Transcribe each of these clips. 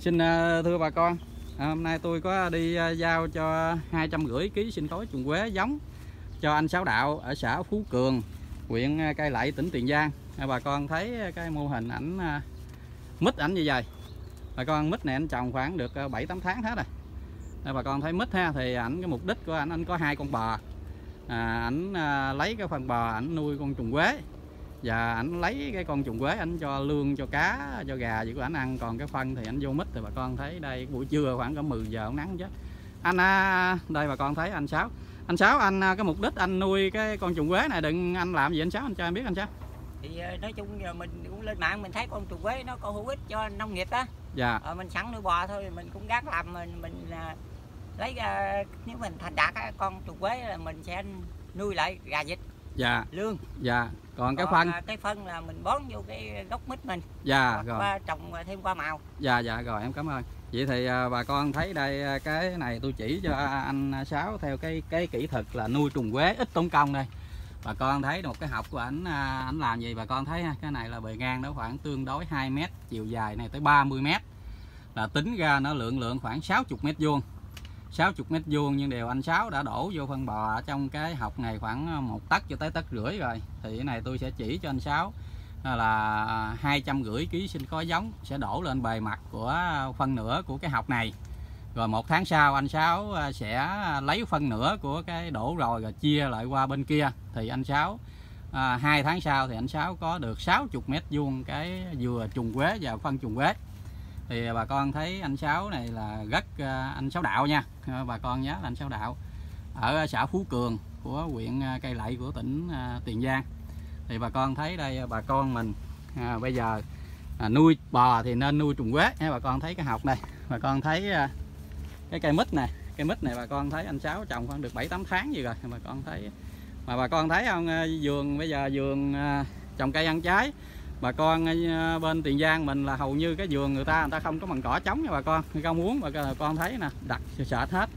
Xin à, thưa bà con, à, hôm nay tôi có đi à, giao cho 250 kg sinh khối trùng quế giống cho anh Sáu Đạo ở xã Phú Cường, huyện à, Cai Lậy, tỉnh Tiền Giang. À, bà con thấy cái mô hình ảnh mít ảnh như vậy. Bà con mít này anh trồng khoảng được 7 8 tháng hết rồi. À, bà con thấy mít ha thì ảnh cái mục đích của anh anh có hai con bò. À, ảnh à, lấy cái phần bò ảnh nuôi con trùng quế và ảnh lấy cái con trùng quế ảnh cho lương cho cá cho gà gì của ảnh ăn. Còn cái phân thì ảnh vô mít thì bà con thấy đây buổi trưa khoảng có 10 giờ nắng chứ. Anh à, đây bà con thấy anh sáu. Anh sáu anh à, cái mục đích anh nuôi cái con trùng quế này đừng anh làm gì anh sáu anh cho em biết anh sáu. Thì ờ, nói chung giờ mình cũng lên mạng mình thấy con trùng quế nó có hữu ích cho nông nghiệp đó dạ. Ờ, mình sẵn nuôi bò thôi mình cũng gắng làm mình mình à, lấy ra nếu mình thành đạt con trùng quế là mình sẽ nuôi lại gà vịt dạ. Lương. Dạ. Còn cái phân? à, cái phân là mình bón vô cái gốc mít mình. Dạ hoặc rồi. qua trồng thêm qua màu. Dạ dạ rồi em cảm ơn. Vậy thì à, bà con thấy đây à, cái này tôi chỉ cho anh sáu theo cái cái kỹ thuật là nuôi trùng quế ít tốn công đây. Bà con thấy một cái học của ảnh à, ảnh làm gì bà con thấy ha? Cái này là bề ngang nó khoảng tương đối 2 mét chiều dài này tới 30 mét. Là tính ra nó lượng lượng khoảng 60 mét vuông 60 mét vuông nhưng đều anh Sáu đã đổ vô phân bò. Trong cái học này khoảng ờ, một tấc cho tới tấc rưỡi rồi. Thì cái này tôi sẽ chỉ cho anh Sáu. Là hai trăm rưỡi ký sinh khói giống sẽ đổ lên bề mặt của phân nửa của cái học này. Rồi một tháng sau anh Sáu ờ, sẽ lấy phân nửa của cái đổ rồi rồi chia lại qua bên kia. Thì anh Sáu à, hai tháng sau thì anh Sáu có được 60 mét vuông cái dừa trùng quế và phân trùng quế thì bà con thấy anh Sáu này là rất ờ, anh Sáu Đạo nha. Ờ, bà con nhớ là anh Sáu Đạo ở xã Phú Cường của huyện ờ, Cây Lậy của tỉnh Tiền Giang. Thì bà con thấy đây bà con mình à, bây giờ à, nuôi bò thì nên nuôi trùng quế nha bà con thấy cái học này. Bà con thấy à, cái cây mít này cây mít này bà con thấy anh Sáu trồng khoảng được 7 8 tháng gì rồi. Bà con thấy mà bà con thấy không vườn bây giờ vườn à, trồng cây ăn trái bà con à, bên Tiền Giang mình là hầu như cái vườn người ta người ta không có bằng cỏ trống nha bà con. Không muốn bà con thấy nè đặt sệt hết.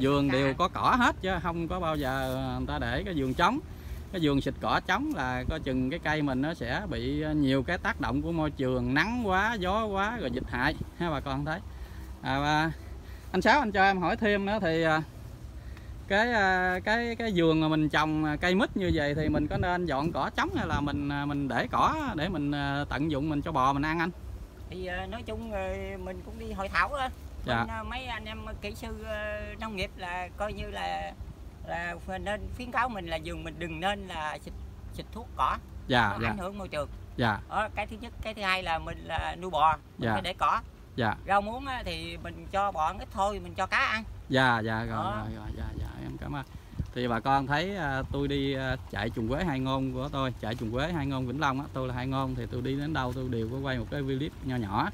Vườn đều có cỏ hết chứ không có bao giờ người ta để cái vườn trống. Cái vườn xịt cỏ trống là coi chừng cái cây mình nó sẽ bị nhiều cái tác động của môi trường nắng quá gió quá rồi dịch hại ha bà con thấy. À, và anh sáu anh cho em hỏi thêm nữa thì cái à, cái cái vườn mà mình trồng cây mít như vậy thì mình có nên dọn cỏ trống hay là mình à, mình để cỏ để mình tận dụng mình cho bò mình ăn anh? Thì nói chung mình cũng đi hội thảo á. Dạ. Bên, mấy anh em kỹ sư nông nghiệp là coi như là là nên khuyến cáo mình là vườn mình đừng nên là xịt xịt thuốc cỏ. Dạ, nó dạ. ảnh hưởng môi trường. Dạ. Đó, cái thứ nhất. Cái thứ hai là mình là nuôi bò mình dạ. phải để cỏ dạ. Rau muống thì mình cho bò ăn ít thôi mình cho cá ăn. Dạ dạ rồi rồi, rồi dạ dạ em cảm ơn. Thì bà con thấy uh, tôi đi uh, chạy trùng quế hai ngôn của tôi chạy trùng quế hai ngôn vĩnh long á tôi là hai ngôn thì tôi đi đến đâu tôi đều có quay một cái clip nho nhỏ.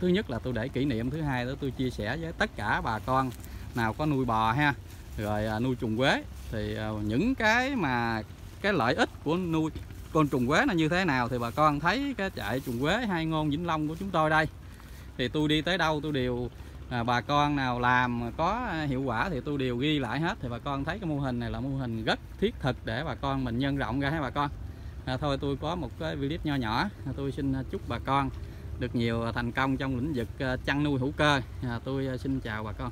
Thứ nhất là tôi để kỷ niệm thứ hai đó tôi chia sẻ với tất cả bà con nào có nuôi bò ha. Rồi à, nuôi trùng quế thì à, những cái mà cái lợi ích của nuôi con trùng quế nó như thế nào thì bà con thấy cái trại trùng quế hai ngôn vĩnh long của chúng tôi đây thì tôi đi tới đâu tôi đều à, bà con nào làm có hiệu quả thì tôi đều ghi lại hết. Thì bà con thấy cái mô hình này là mô hình rất thiết thực để bà con mình nhân rộng ra ha bà con? À, thôi tôi có một cái clip nho nhỏ à, tôi xin chúc bà con được nhiều thành công trong lĩnh vực à, chăn nuôi hữu cơ. À, tôi à, xin chào bà con.